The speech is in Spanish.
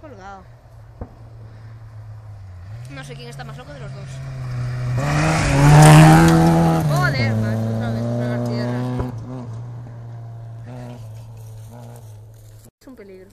colgado. No sé quién está más loco de los dos. Joder, macho, otra vez las tierras. Es un peligro.